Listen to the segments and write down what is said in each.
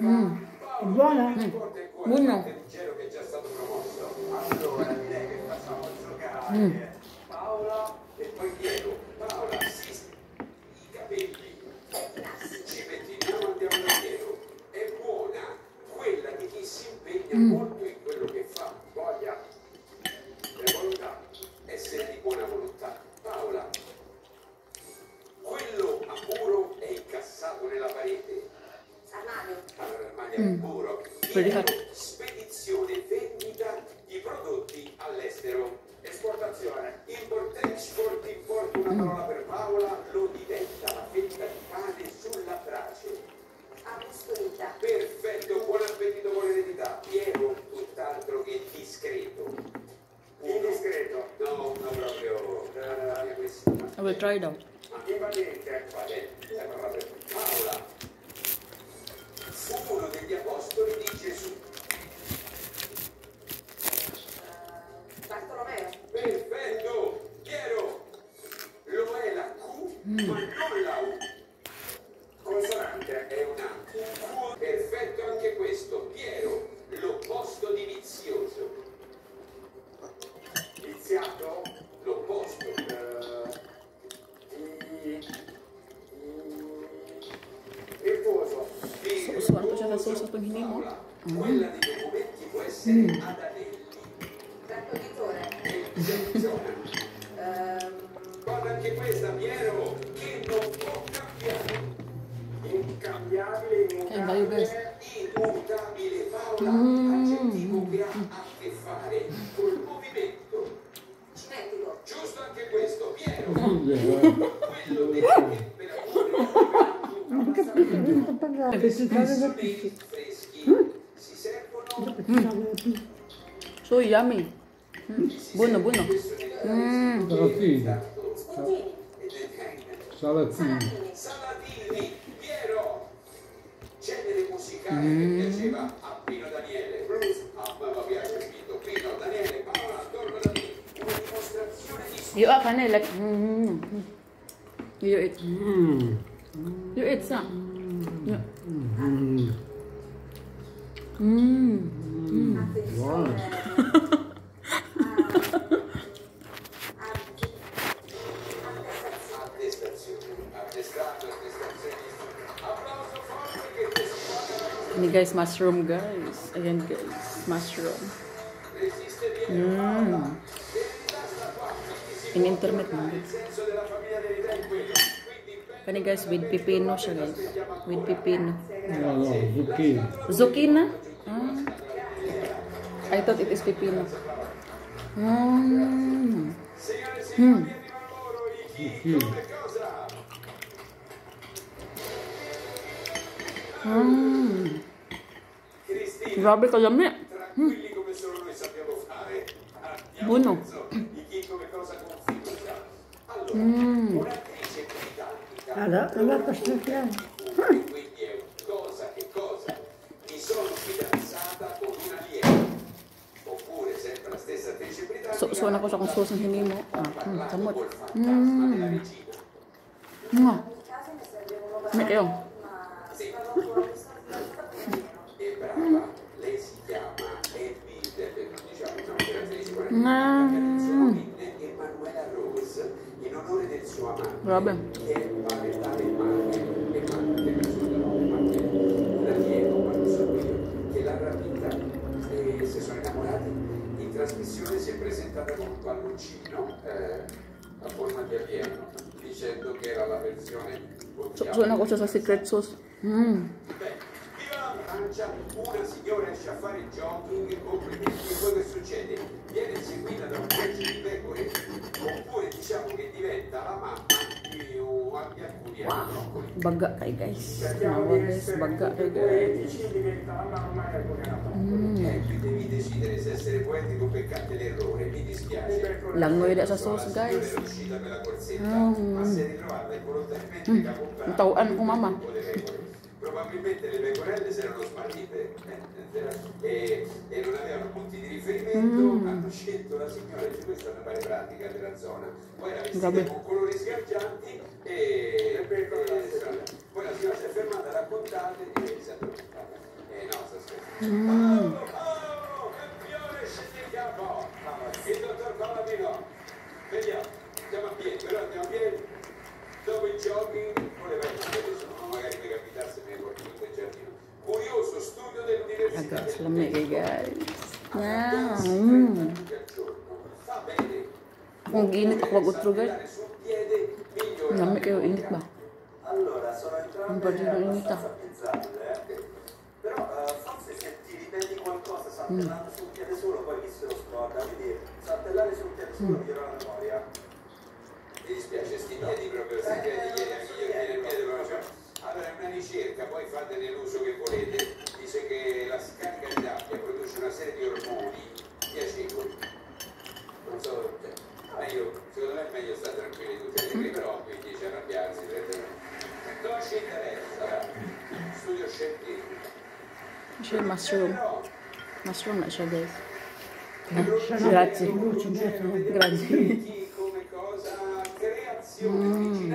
Mm. È buona? Buono. Leggero che è già stato promosso. Allora, direi che facciamo giocare Mm. Paola e poi Diego. Paola, sì, i capelli. Ci pettiniamo, andiamo da Diego. È buona quella di chi si impegna molto in quello che fa. Voglia e volontà. Essere di buona volontà. Paola, quello a muro è incassato nella parete. Armadio. Allora, armadio è hot. spedizione e vendita di prodotti all'estero. Esportazione. Import, export, import, una parola per Paola, lo diventa la fetta di pane sulla brace. Arrostonita. Perfetto, buon appetito con l'eredità. Piero, tutt'altro che discreto. Indiscreto? No, no, proprio. Questo. I will try daw. Invadente, anelli. Raccoglitore. Esecuzione. Ehm, Guarda anche questa, Piero, che non può cambiare. Incambiabile, tayo guys. immutabile, Paola, aggettivo che ha a che fare col servono So yummy. Mm. Buono, buono. Mm. Salatini, salatini. Salatini. Salatini, Piero, genere musicale che piaceva a Pino Daniele. Blues, a me piace Pino, Pino Daniele, Paola, torna da me. Una dimostrazione di You are kind of like, mm. You eat. Mm. You eat some. Yeah. Mm. Mm. Attenzione. attestazione. Attestato, attestazionisti. Applauso forte che questo Ini guys, mushroom guys. Ayan guys, mushroom. resiste bene. Mm. In internet mo. Kani guys, with pipino siya guys. With pipino. No, no, zucchini. Zucchina? Ah. I thought it is pipino. Mm. Signore e signori, arriva loro i chi, Zucchini. come cosa? Mm. Cristina, Grabe kalami. tranquilli come solo noi Allora, Allora, allora posso fare. quindi è cosa che cosa mi sono fidanzata con un allievo oppure sempre la stessa attrice britannica So, so na ko sa kung sauce ng hinimo. Ah, ha mm, della Mm. caso mi sono fidanzata è brava lei si chiama Abby non diciamo nome dell'attrice quella Mm. Emanuela Rose in onore del suo amante. Che era la versione So, so na ko siya sa secret sauce. Mm. Francia, una signora esce a fare jogging, complimenti, e poi che succede? Viene seguita da un pezzo di pecore, oppure diciamo che diventa la mamma di alcuni wow. Baga kay guys. Nawa guys, baga kay guys. Mm. Devi decidere se essere poetico peccate l'errore, mi dispiace. Langoy da sa sauce guys. Mm. Mm. Tahu kan aku mama. Probabilmente le pecorelle si erano sparite eh, e, e non avevano punti di riferimento, mm. hanno scelto la signora e questa è una pari pratica della zona. Poi la vestita Vabbè. con colori sgargianti e per poi la signora si è fermata, raccontate e si è addormentata. Eh no, sta scherzando. Mm. init aqua gutruger namme ke init ba allora sono entrato un po' di unità però forse se ti ripeti qualcosa saltellando su piede solo poi chi se lo scorda quindi saltellare su piede solo mm. migliora la memoria mi dispiace sti piedi proprio sti piedi il piede proprio allora è una ricerca poi fatene l'uso che volete mushroom. Mushroom lascia adesso. Grazie. Grazie. Mm.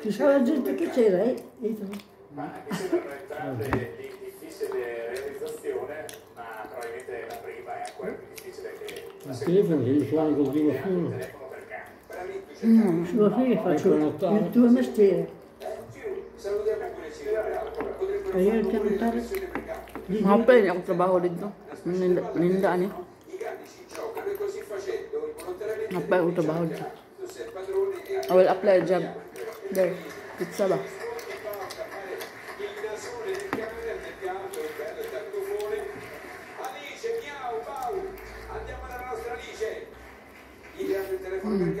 Ci sono gente che c'era, eh? Ma anche se per entrate è difficile realizzazione, ma probabilmente la prima è quella più difficile che... Ma il telefono, devi fare col telefono. Lo fai faccio, il tuo mestiere. Io il cantare. Ma appena ho trovato dentro, nell'anni. Appena ho trovato. Ho l'applauso. Dai, pizza va. Mm.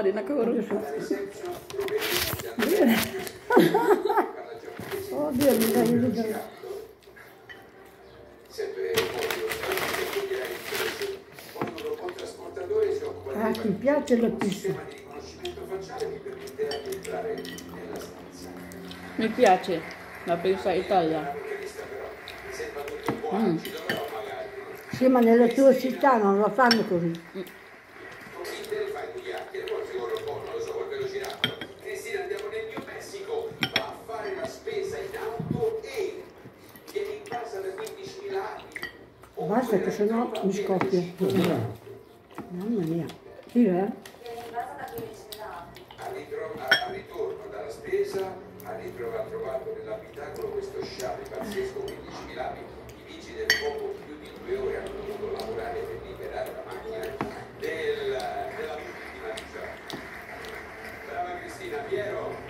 Marina konuşur. o diyorum ben yürüyorum. A chi piace la pizza? Mi piace la pizza italiana. Mm. Sì, ma nelle tue città non la fanno così. Mm. Basta che sennò mi scoppia. Mamma mia. Tira, eh? Al ritorno dalla spesa, Allegro ha trovato nell'abitacolo questo sciame pazzesco, 15.000 abiti. I vigili del fuoco più di due ore hanno dovuto lavorare per liberare la macchina del, della vittima. Brava Cristina, Piero!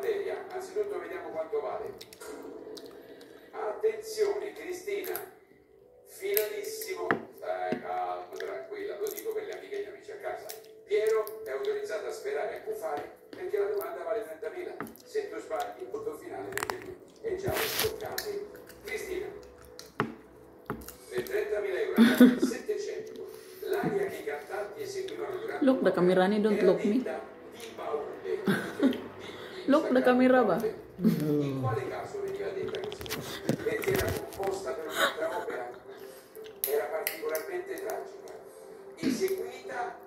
materia anzitutto vediamo quanto vale attenzione Cristina finalissimo stai calmo tranquilla lo dico per le amiche e gli amici a casa Piero è sperare e a cuffare perché la domanda vale 30.000 se tu sbagli il voto finale è già toccato Cristina per 30.000 euro abbiamo 700 l'aria che i cantanti eseguivano durante Look, the camera ni don't look me. Look, the camera ba? in quale caso veniva detta così? Perché era composta per un'altra opera? Era particolarmente tragica, eseguita